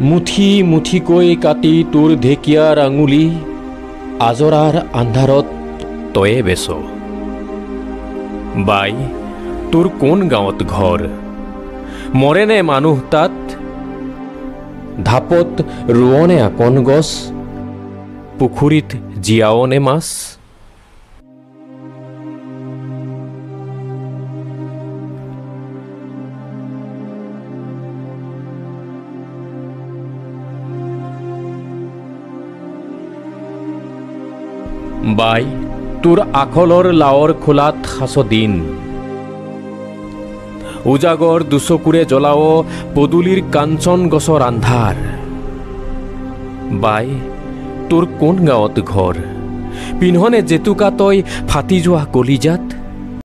মুঠি মুঠিকৈ কাটি তোৰ ঢেকীয়াৰ আঙুলি আজৰাৰ আন্ধাৰত তয়ে বেচ বাই, তোৰ কোন গাঁৱত ঘৰ? মৰেনে মানুহ তাত? ঢাপত ৰোৱনে আকন গছ? পুখুৰীত জীয়াৱনে মাছ? বাই তোৰ আখলৰ লাৱৰ খোলাত সাঁচদিন উজাগৰ দুচকুৰে জ্বলাও পদূলিৰ কাঞ্চন গছৰ আন্ধাৰ। বাই, তোৰ কোন গাঁৱত ঘৰ? পিন্ধনে জেতুকা তই ফাটি যোৱা কলিজাত?